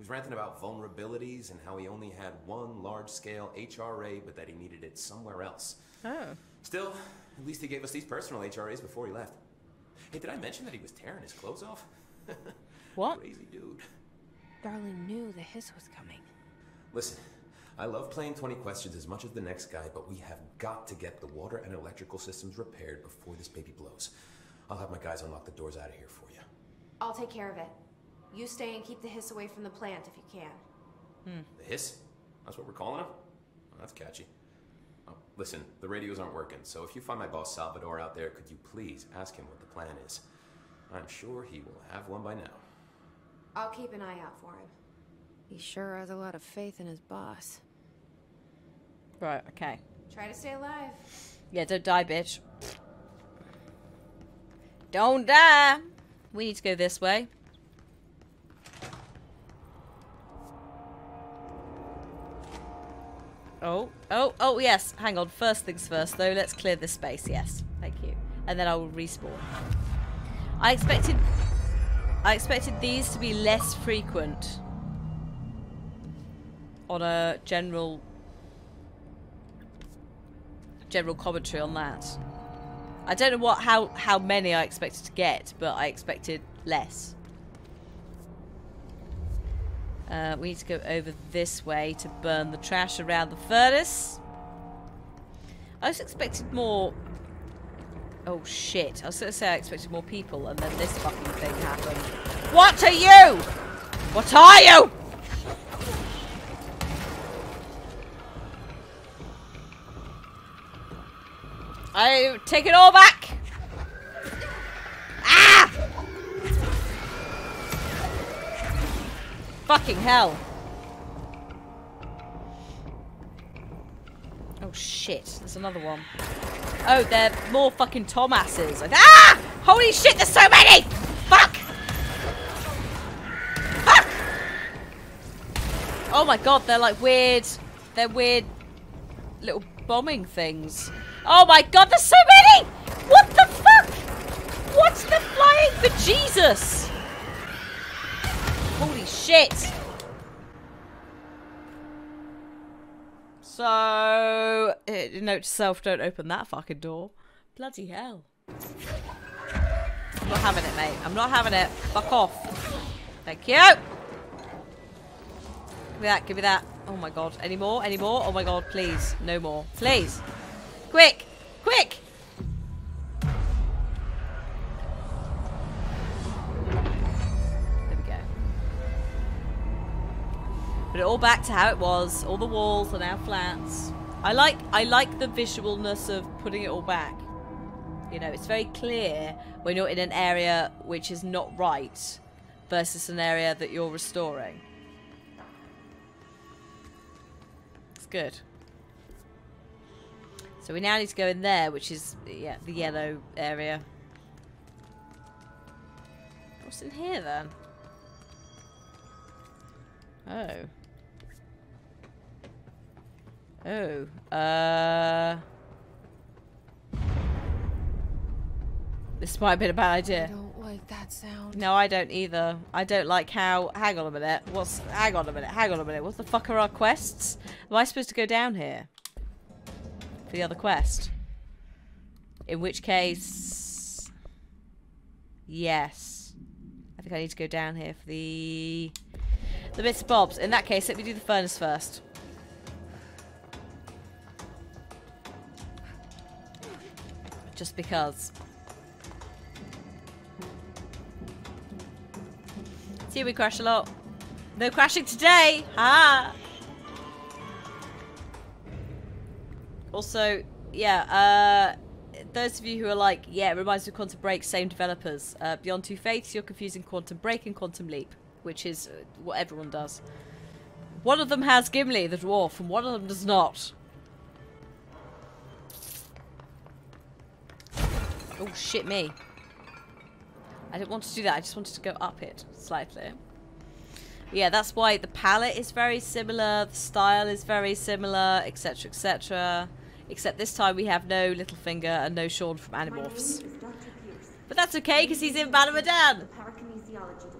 He was ranting about vulnerabilities and how he only had one large-scale HRA, but that he needed it somewhere else. Oh. Still, at least he gave us these personal HRAs before he left. Hey, did I mention that he was tearing his clothes off? [laughs] What? Crazy dude. Darling knew the hiss was coming. Listen, I love playing 20 questions as much as the next guy, but we have got to get the water and electrical systems repaired before this baby blows. I'll have my guys unlock the doors out of here for you. I'll take care of it. You stay and keep the hiss away from the plant if you can. Hmm. The hiss? That's what we're calling him? Well, that's catchy. Oh, listen, the radios aren't working, so if you find my boss Salvador out there, could you please ask him what the plan is? I'm sure he will have one by now. I'll keep an eye out for him. He sure has a lot of faith in his boss. Right, okay. Try to stay alive. Yeah, don't die, bitch. Don't die! We need to go this way. Oh, oh, oh, yes. Hang on. First things first, though. Let's clear this space. Yes. Thank you. And then I will respawn. I expected... I expected these to be less frequent on a general general commentary on that. I don't know what how how many I expected to get, but I expected less. Uh, we need to go over this way to burn the trash around the furnace. I was expected more. Oh shit! I was gonna say I expected more people, and then this fucking thing happened. What are you? What are you? I take it all back. Fucking hell. Oh shit, there's another one. Oh, they're more fucking Thomases. Like, ah! Holy shit, there's so many! Fuck! Fuck! Oh my god, they're like weird. They're weird little bombing things. Oh my god, there's so many! What the fuck? What's the flying for Jesus? Holy shit! So, uh, note to self, don't open that fucking door. Bloody hell. I'm not having it, mate. I'm not having it. Fuck off. Thank you. Give me that, give me that. Oh my god. Any more? Any more? Oh my god, please. No more. Please. Quick! Quick! Put it all back to how it was. All the walls are now flats. I like I like the visualness of putting it all back. You know, it's very clear when you're in an area which is not right versus an area that you're restoring. It's good. So we now need to go in there, which is yeah, the yellow area. What's in here then? Oh. Oh. Uh This might have been a bad idea. I don't like that sound. No, I don't either. I don't like how. Hang on a minute. What's. Hang on a minute. Hang on a minute. What the fuck are our quests? Am I supposed to go down here? For the other quest? In which case. Yes. I think I need to go down here for the. The bits and bobs. In that case, let me do the furnace first. Just because. See, we crash a lot. No crashing today! Ha! Also, yeah, uh, those of you who are like, yeah, it reminds me of Quantum Break, same developers. Uh, Beyond Two Faiths, you're confusing Quantum Break and Quantum Leap, which is what everyone does. One of them has Gimli, the dwarf, and one of them does not. Oh, shit me. I didn't want to do that, I just wanted to go up it slightly. Yeah, that's why the palette is very similar, the style is very similar, etc, etc. Except this time we have no Littlefinger and no Sean from Animorphs. But that's okay, because he's in Man of Medan! Parakinesiology.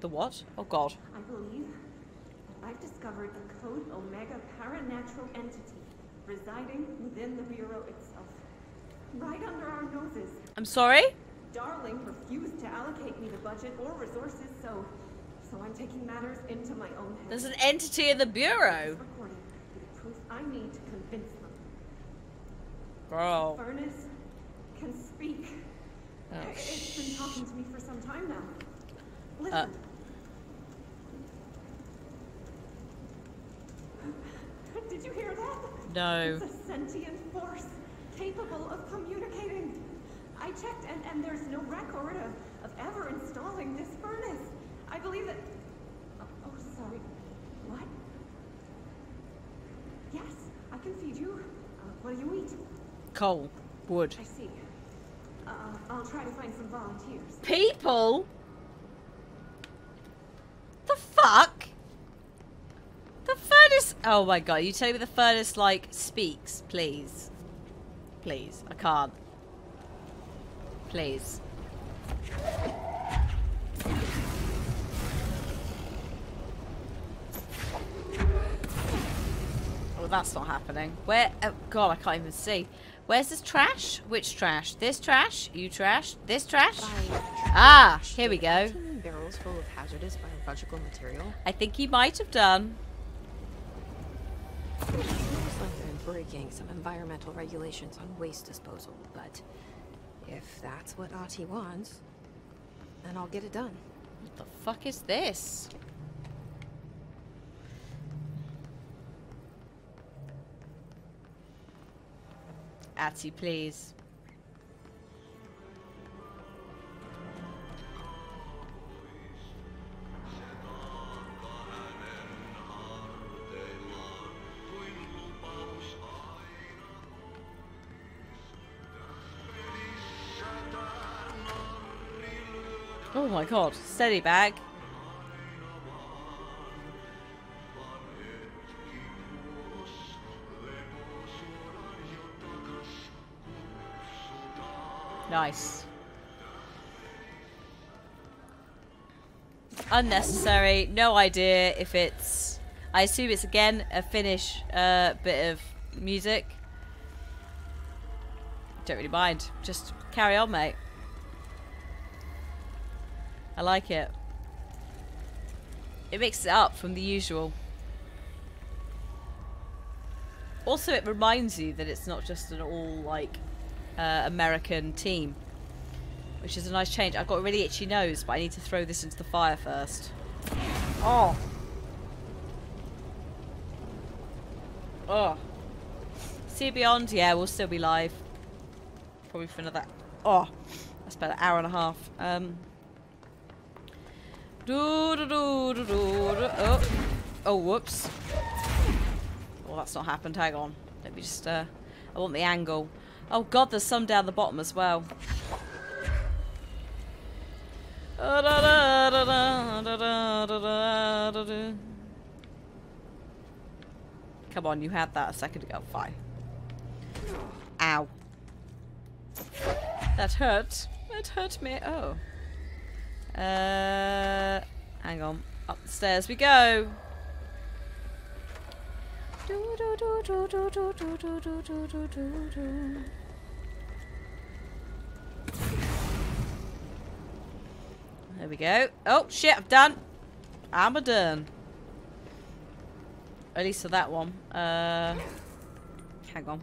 The what? Oh god. I believe I've discovered a Code Omega paranatural entity residing within the Bureau itself. Right under our noses. I'm sorry? Darling refused to allocate me the budget or resources, so so I'm taking matters into my own hands. There's an entity in the Bureau! Recording the proof I need to convince them. Bro. Furnace can speak. Oh, it's been talking to me for some time now. Listen. Uh, Did you hear that? No. It's a sentient force capable of communicating. I checked, and, and there's no record of, of ever installing this furnace. I believe that. Oh, oh, sorry. What? Yes, I can feed you. Uh, what do you eat? coal. Wood. I see. Uh, I'll try to find some volunteers. People? The fuck? The furnace. Oh my god, you tell me the furnace, like, speaks, please. Please. I can't. Please. Oh, that's not happening. Where? Oh, God, I can't even see. Where's this trash? Which trash? This trash? You trash? This trash? Ah, here we go. Barrels full of hazardous biological material. I think he might have done. Looks like they're breaking some environmental regulations on waste disposal, but if that's what Ahti wants, then I'll get it done. What the fuck is this? Ahti, please. My god, steady bag. Nice. Unnecessary. No idea if it's... I assume it's again a Finnish uh, bit of music. Don't really mind. Just carry on, mate. I like it. It mixes it up from the usual. Also, it reminds you that it's not just an all, like, uh, American team. Which is a nice change. I've got a really itchy nose, but I need to throw this into the fire first. Oh! Oh. See Beyond? Yeah, we'll still be live. Probably for another... Oh! That's about an hour and a half. Um... Do, do, do, do, do. Oh. oh, whoops. Well, that's not happened. Hang on. Let me just, uh... I want the angle. Oh god, there's some down the bottom as well. Come on, you had that a second ago. Fine. Ow. That hurt. It hurt me. Oh. Uh, hang on. Up the stairs we go. There we go. Oh, shit, I'm done. I'm a done. At least for that one. Uh, hang on.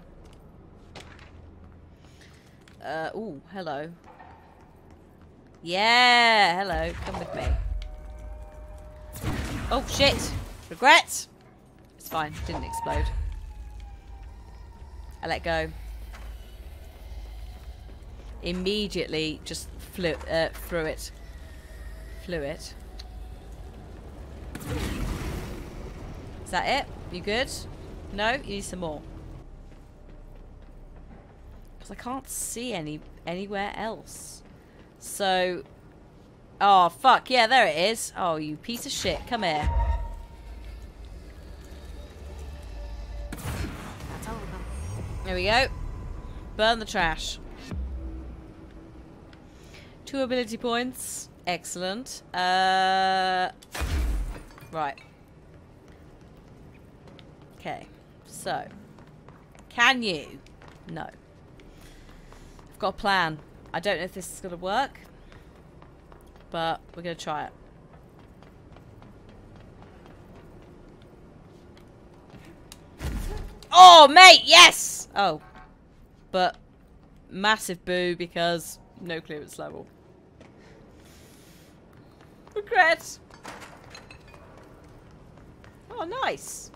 Uh, ooh, hello. Yeah, hello. Come with me. Oh, shit. Regrets. It's fine. Didn't explode. I let go. Immediately just flew, uh, through it. Flew it. Is that it? You good? No? You need some more. Because I can't see any anywhere else. So... Oh, fuck. Yeah, there it is. Oh, you piece of shit. Come here. That's all of them. There we go. Burn the trash. Two ability points. Excellent. Uh, right. Okay. So. Can you? No. I've got a plan. I don't know if this is going to work. But we're going to try it. Oh, mate, yes! Oh. But massive boo because no clearance level. Regret. Oh, nice.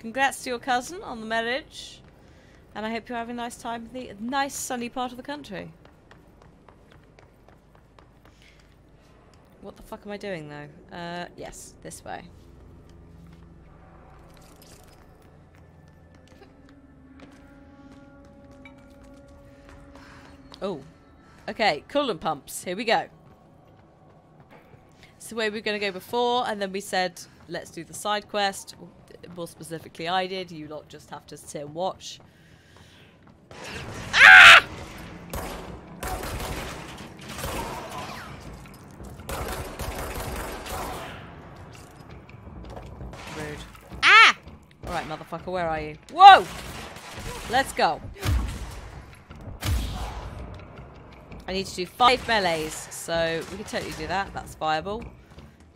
Congrats to your cousin on the marriage. And I hope you're having a nice time in the nice sunny part of the country. What the fuck am I doing though? Uh, yes, this way. Oh. Okay, coolant pumps. Here we go. It's the way we were going to go before, and then we said, let's do the side quest. More specifically, I did. You lot just have to sit and watch. Ah! Rude. Ah! Alright, motherfucker, where are you? Whoa! Let's go. I need to do five melees, so we can totally do that. That's viable.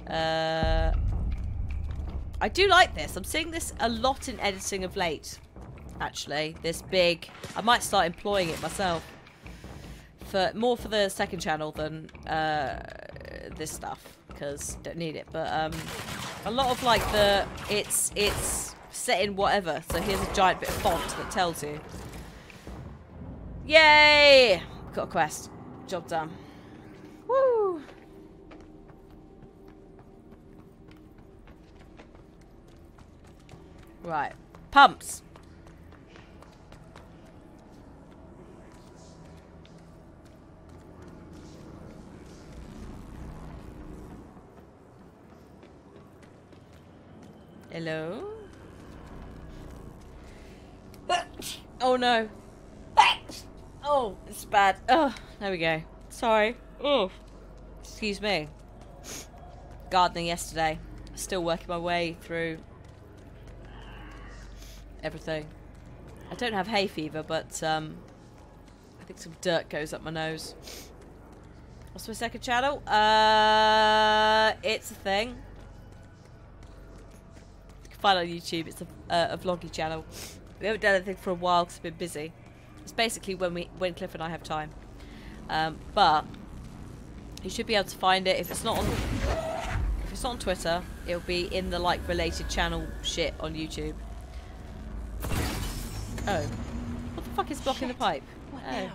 Uh, I do like this. I'm seeing this a lot in editing of late, actually. This big... I might start employing it myself. for More for the second channel than uh, this stuff, because don't need it. But um, a lot of like the... It's, it's set in whatever. So here's a giant bit of font that tells you. Yay! Got a quest. Job done. Woo! Right. Pumps. Hello? Oh no. Oh, it's bad. Oh, there we go. Sorry. Oh, excuse me. Gardening yesterday. Still working my way through everything. I don't have hay fever, but um, I think some dirt goes up my nose. What's my second channel? Uh, it's a thing. You can find it on YouTube. It's a, uh, a vloggy channel. We haven't done anything for a while because we've been busy. It's basically when we when Cliff and I have time. Um, but you should be able to find it if it's not on if it's not on Twitter. It'll be in the like related channel shit on YouTube. Oh, what the fuck is blocking the pipe? Oh,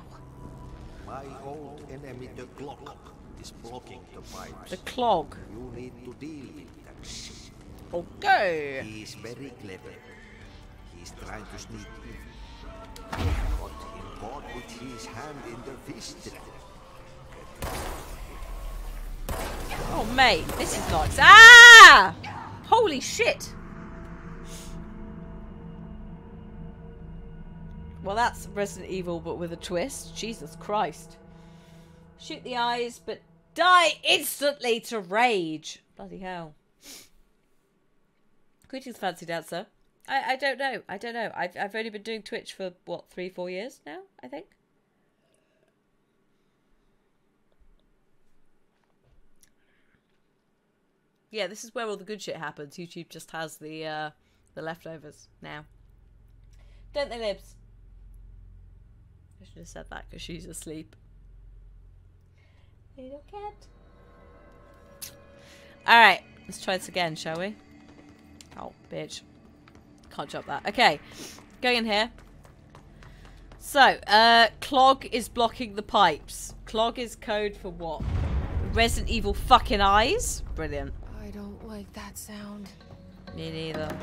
My old enemy, the clock, is blocking the pipes. the clog. You need to deal with that shit. Okay. He's very clever. He's trying to sneak in. Him caught with his hand in the fist. Oh mate, this is not. Ah! Holy shit! Well, that's Resident Evil, but with a twist. Jesus Christ. Shoot the eyes, but die instantly to rage. Bloody hell. Greetings, fancy dancer. I, I don't know. I don't know. I've, I've only been doing Twitch for, what, three, four years now, I think? Yeah, this is where all the good shit happens. YouTube just has the uh, the leftovers now. Don't they, Libs? I should have said that because she's asleep. Little cat. Alright, let's try this again, shall we? Oh, bitch. Can't jump that. Okay, going in here. So, uh, clog is blocking the pipes. Clog is code for what? Resident Evil fucking eyes? Brilliant. I don't like that sound. Me neither.